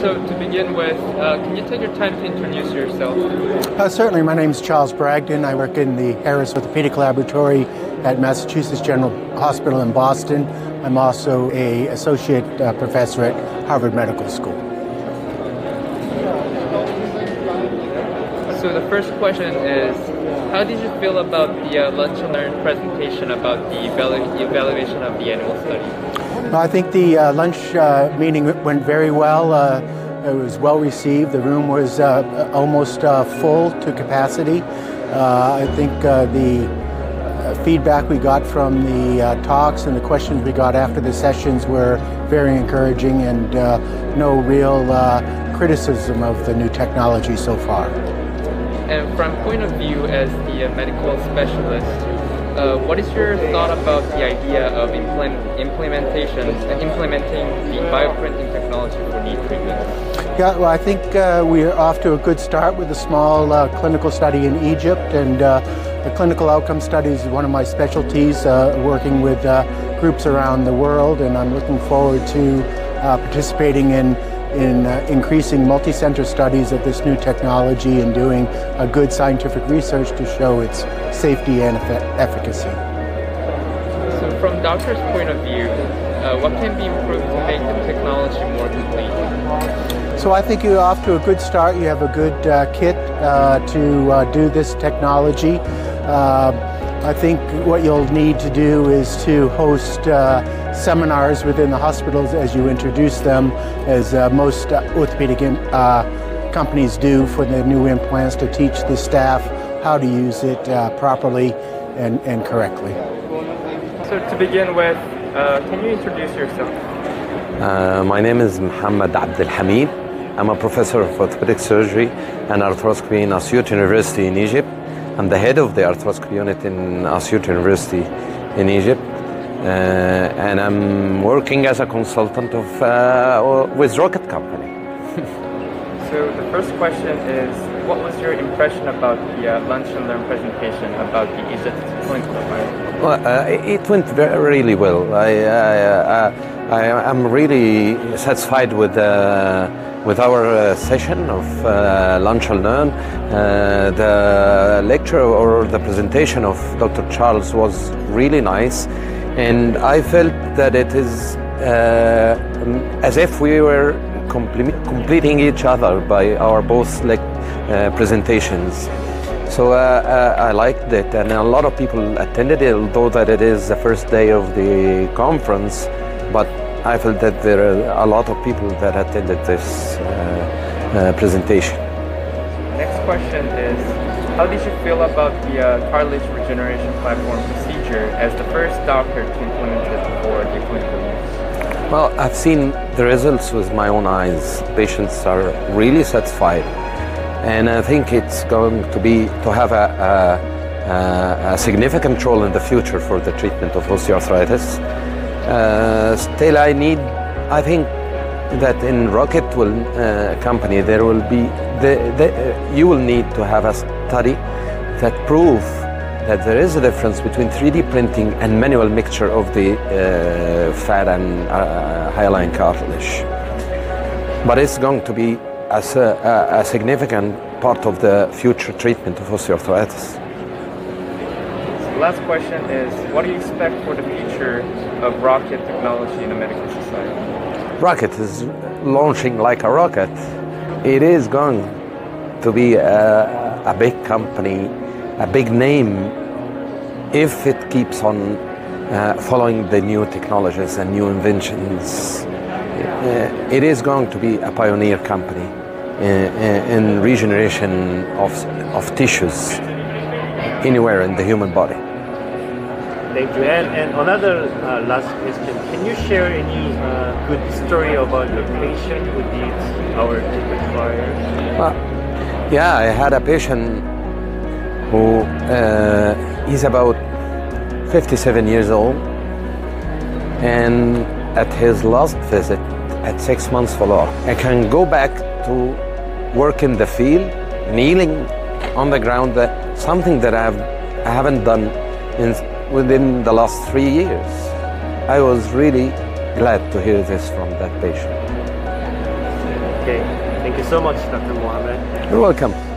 So to begin with, uh, can you take your time to introduce yourself? Uh, certainly. My name is Charles Bragdon. I work in the Harris Orthopedic Laboratory at Massachusetts General Hospital in Boston. I'm also a associate uh, professor at Harvard Medical School. So the first question is, how did you feel about the uh, lunch and learn presentation about the evalu- evaluation of the animal study? I think the uh, lunch uh, meeting went very well. Uh, it was well received. The room was uh, almost uh, full to capacity. I think the feedback we got from the talks and the questions we got after the sessions were very encouraging and no real criticism of the new technology so far. And from point of view as the uh, medical specialist, uh, what is your thought about the idea of implement, implementation, uh, implementing the bioprinting technology for knee treatments? Yeah, well, I think uh, we're off to a good start with a small uh, clinical study in Egypt, and uh, the clinical outcome studies is one of my specialties, working with groups around the world, and I'm looking forward to participating in in uh, increasing multi-center studies of this new technology and doing a good scientific research to show its safety and efficacy. So from doctor's point of view, uh, what can be improved to make the technology more complete? So I think you're off to a good start. You have a good uh, kit uh, to uh, do this technology. Uh, I think what you'll need to do is to host seminars within the hospitals as you introduce them, as uh, most uh, orthopedic uh, companies do for the new implants to teach the staff how to use it uh, properly and, and correctly. So to begin with, uh, can you introduce yourself? Uh, my name is Muhammad Abdel Hamid. I'm a professor of orthopedic surgery and arthroscopy in Assiut University in Egypt. I'm the head of the arthroscopy unit in Assiut University in Egypt. Uh, and I'm working as a consultant of uh, with ROKIT Company. so the first question is, what was your impression about the uh, lunch and learn presentation about the Egypt clinical? Well, uh, it went very, really well. I, I, am really satisfied with with our uh, session of uh, lunch and learn. Uh, the lecture or the presentation of Dr. Charles was really nice and I felt that it is uh, as if we were completing each other by our both like, uh, presentations. So uh, I liked it, and a lot of people attended it, although that it is the first day of the conference. But I felt that there are a lot of people that attended this uh, uh, presentation. Next question is how did you feel about the uh, cartilage regeneration platform procedure as the first doctor to implement it for the clinical use? Well, I've seen the results with my own eyes. Patients are really satisfied, and I think it's going to be to have a, a, a significant role in the future for the treatment of osteoarthritis. Uh, still, I need, I think, that in ROKIT will, uh, company there will be the, the, uh, you will need to have a study that prove that there is a difference between 3D printing and manual mixture of the uh, fat and uh, hyaline cartilage. But it's going to be a, a, a significant part of the future treatment of osteoarthritis. Last question is, what do you expect for the future of ROKIT technology in the medical society? ROKIT is launching like a rocket, it is going to be a, a big company, a big name, if it keeps on uh, following the new technologies and new inventions. Uh, it is going to be a pioneer company in, uh, in regeneration of, of tissues anywhere in the human body. Thank you. And, and another uh, last question. Can you share any uh, good story about your patient who did our treatment trial? Well, yeah, I had a patient who uh, is about 57 years old. And at his last visit, at six months follow-up, I can go back to work in the field, kneeling on the ground, that something that I, have, I haven't done in within the last three years. I was really glad to hear this from that patient. Okay. Thank you so much, Dr. Mohammed. You're welcome.